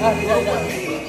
Terima kasih.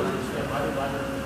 alırız ve var var